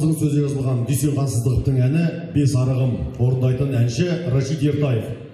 ұстазымыздың сөзі жазылған дүйсен қансыздықовтың әні бес арығым орындайтын әнші рашид ертаев.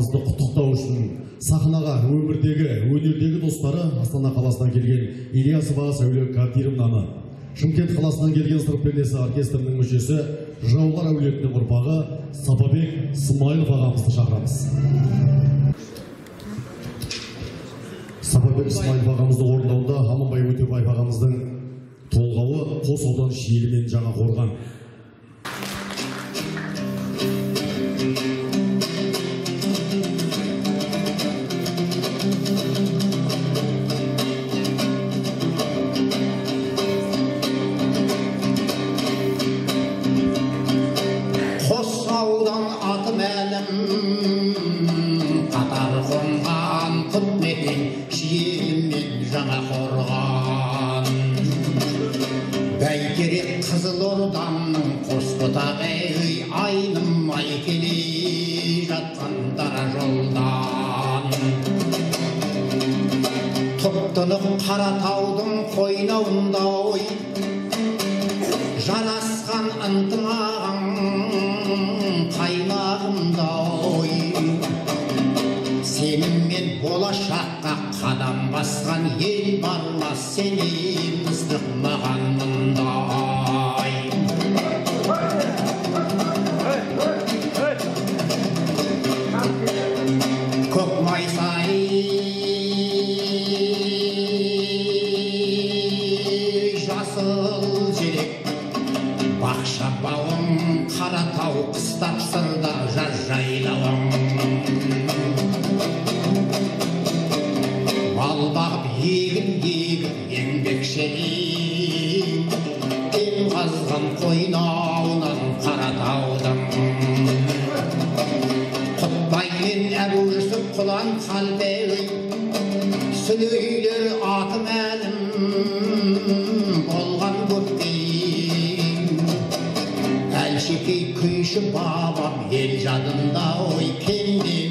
ағамызды құттықтау үшін сахнаға өмірдегі өнердегі достары астана қаласынан келген ильясова сәуле кадировнаны шымкент қаласынан келген сыр пернесі оркестрінің мүшесі жаулар әулетінің ұрпағы сапабек смайылов ағамызды шақырамыз. Сапабек смайылов ағамызды орындауында аманбай өтебаев ағамыздың толғауы қос аудан шиелі мен жаңақорған айнымай келе жатқандар жолдан тұп-тұнық қаратаудың қойнауында ой жарасқан ынтымағың қайнағымда ой сеніммен болашаққа қадам басқан ел бар ма сенен қазған қойнауынан қаратаудың құтбай мен әбу жүсіп құлан қалпе сүлейлер аты мәлім болған көптен әлшекей күйші бабам ел жадында ой кенде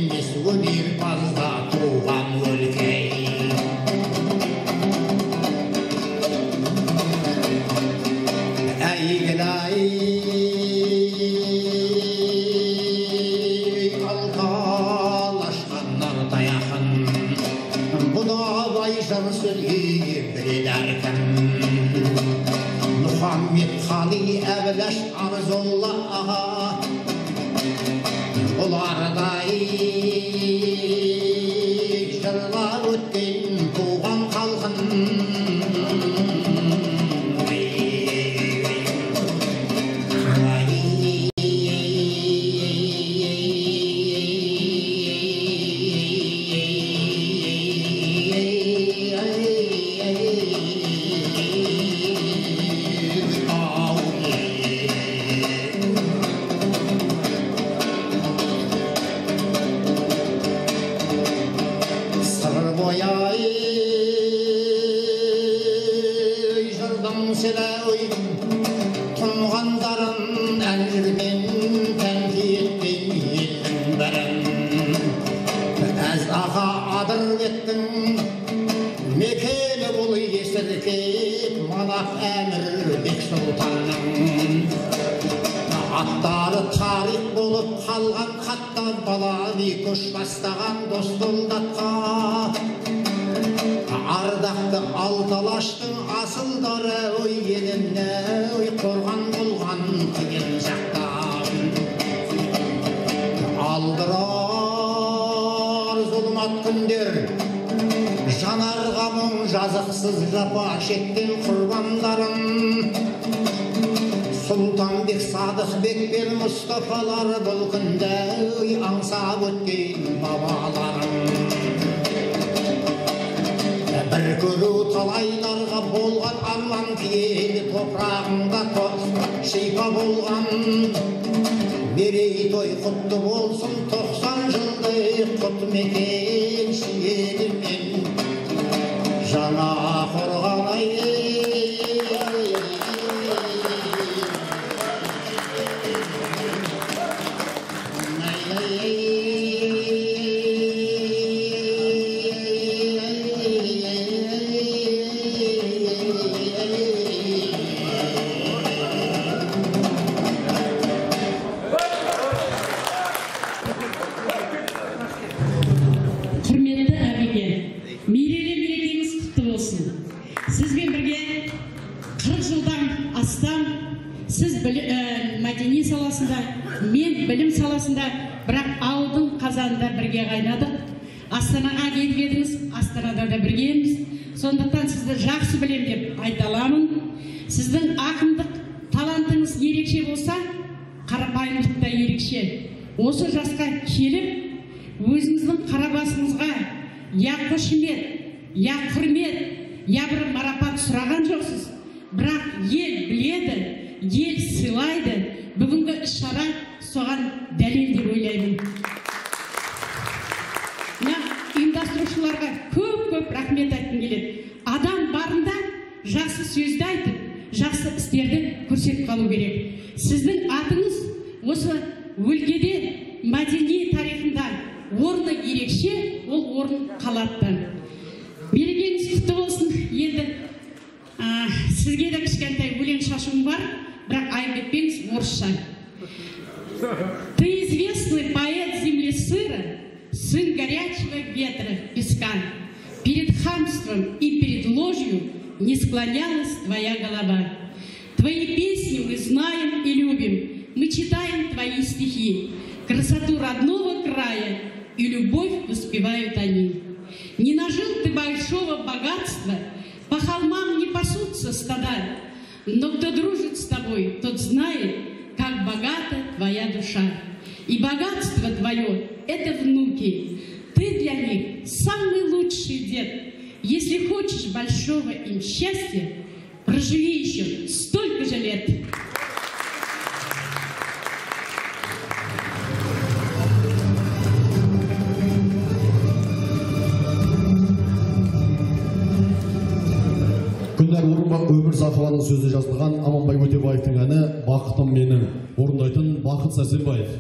селәуй тұнғандарын әнжірмен тәнті етпен елдің бірін әз аға адырбектің мекені бұл есіркеп манап әмір бек сұлтанның аттары тарих болып қалған хатта балави көш бастаған достолдатқа ардақты алталаштың асылдары ой еліне ой қорған болған қиын жақта алдырар зұлмат күндер жанарға мұң жазықсыз жапа шеккен құрбандарын сұлтанбек садықбек пен мұстафалар бұл күнде аңсап өткен бабаларым көру талайларға болған арман киелі топырағында шипа болған мерейтой құтты болсын тоқсан жылдық құт мекен бірақ ауылдың қазанында бірге қайнадық. Астанаға келіп едіңіз астанада да біргеміз сондықтан сізді жақсы білем деп айта аламын. Сіздің ақындық талантыңыз ерекше болса қарапайымдық та ерекше. Осы жасқа келіп өзіңіздің қара басыңызға я қошемет я құрмет я бір марапат сұраған жоқсыз. Бірақ ел біледі ел сыйлайды. Бүгінгі іс шара соған дәлел деп ойлаймын. Мына ұйымдастырушыларға көп көп рахмет айтқым келеді. Адам барында жақсы сөзді айтып жақсы істерді көрсетіп қалу керек. Сіздің атыңыз осы өлкеде мәдени тарихында орны ерекше ол орын қалады. Мерекеңіз құтты болсын. Енді а, сізге де кішкентай өлең шашуым бар бірақ айып етпеңіз орысша. Ты известный поэт земли сыра сын горячего ветра песка. Перед хамством и перед ложью не склонялась твоя голова. Твои песни мы знаем и любим мы читаем твои стихи. Красоту родного края и любовь воспевают они. Не нажил ты большого богатства, по холмам не пасутся стада, но кто дружит с тобой, тот знает, как богата твоя душа. И богатство твое – это внуки. Ты для них самый лучший дед. Если хочешь большого им счастья, проживи еще столько же лет. Өмірзақованың сөзі жазылған аманбай өтебаевтың әні бақытым менің орындайтын бақыт сәрсенбаев.